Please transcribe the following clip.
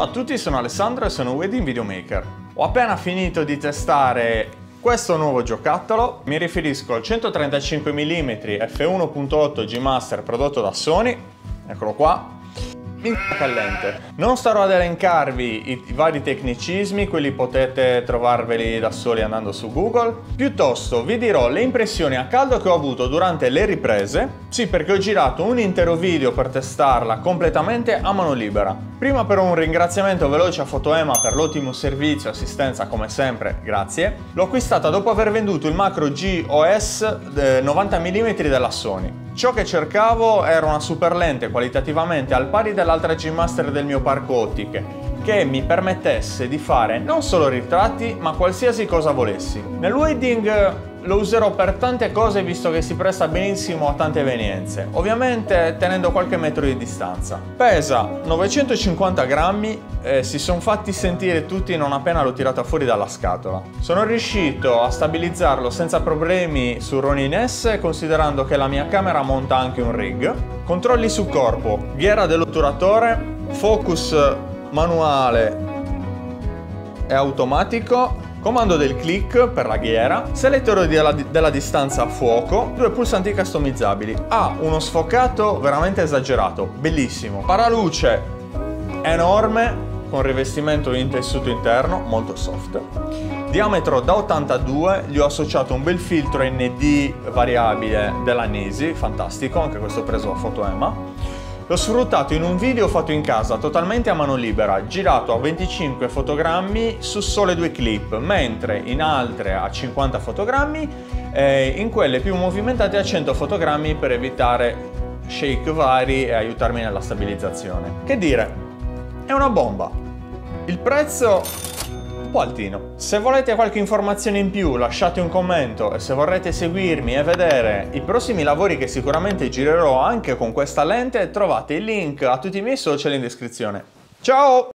Ciao a tutti, sono Alessandro e sono Wedding Videomaker. Ho appena finito di testare questo nuovo giocattolo, mi riferisco al 135 mm f1.8 G Master prodotto da Sony, eccolo qua, Callente. Non starò ad elencarvi i, vari tecnicismi, quelli potete trovarveli da soli andando su Google. Piuttosto vi dirò le impressioni a caldo che ho avuto durante le riprese. Sì, perché ho girato un intero video per testarla completamente a mano libera. Prima però un ringraziamento veloce a Fotoema per l'ottimo servizio e assistenza come sempre, grazie. L'ho acquistata dopo aver venduto il macro GOS 90 mm della Sony. Ciò che cercavo era una super lente qualitativamente al pari dell'altra G Master del mio parco ottiche, che mi permettesse di fare non solo ritratti, ma qualsiasi cosa volessi. Nel wedding lo userò per tante cose visto che si presta benissimo a tante evenienze, ovviamente tenendo qualche metro di distanza. Pesa 950 grammi e si sono fatti sentire tutti non appena l'ho tirata fuori dalla scatola. Sono riuscito a stabilizzarlo senza problemi su Ronin S considerando che la mia camera monta anche un rig. Controlli sul corpo, ghiera dell'otturatore, focus manuale. E automatico. Comando del click per la ghiera, selettore della, della, distanza a fuoco, due pulsanti customizzabili. Ha uno sfocato veramente esagerato, bellissimo. Paraluce. Enorme. Con rivestimento in tessuto interno, molto soft. Diametro da 82, gli ho associato un bel filtro ND variabile della Nisi, fantastico, anche questo preso a foto Emma L'ho sfruttato in un video fatto in casa totalmente a mano libera, girato a 25 fotogrammi su sole due clip, mentre in altre a 50 fotogrammi e in quelle più movimentate a 100 fotogrammi per evitare shake vari e aiutarmi nella stabilizzazione. Che dire, è una bomba. Il prezzo po' altino. Se volete qualche informazione in più lasciate un commento e se vorrete seguirmi e vedere i prossimi lavori che sicuramente girerò anche con questa lente trovate il link a tutti i miei social in descrizione. Ciao!